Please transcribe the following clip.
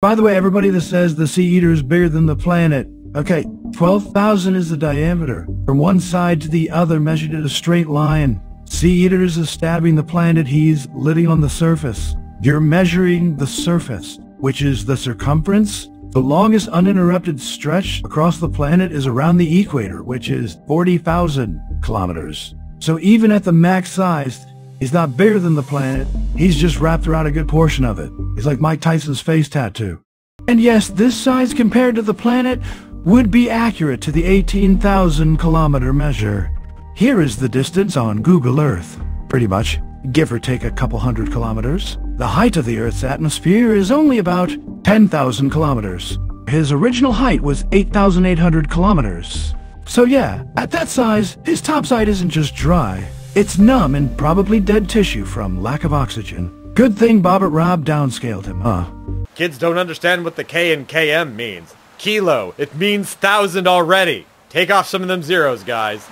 By the way, everybody that says the Sea Eater is bigger than the planet, okay, 12,000 is the diameter. From one side to the other measured in a straight line. Sea Eater is stabbing the planet he's living on the surface. You're measuring the surface, which is the circumference. The longest uninterrupted stretch across the planet is around the equator, which is 40,000 kilometers. So even at the max size, he's not bigger than the planet. He's just wrapped around a good portion of it. He's like Mike Tyson's face tattoo. And yes, this size compared to the planet would be accurate to the 18,000 kilometer measure. Here is the distance on Google Earth, pretty much, give or take a couple hundred kilometers. The height of the Earth's atmosphere is only about 10,000 kilometers. His original height was 8,800 kilometers. So yeah, at that size, his topside isn't just dry. It's numb and probably dead tissue from lack of oxygen. Good thing Bobert Rob downscaled him, huh? Kids don't understand what the K and KM means. Kilo, it means thousand already. Take off some of them zeros, guys.